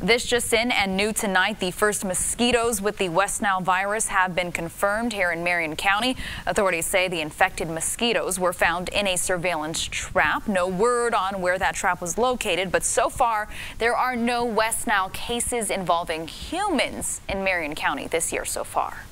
This just in and new tonight, the first mosquitoes with the West Nile virus have been confirmed here in Marion County. Authorities say the infected mosquitoes were found in a surveillance trap. No word on where that trap was located, but so far there are no West Nile cases involving humans in Marion County this year so far.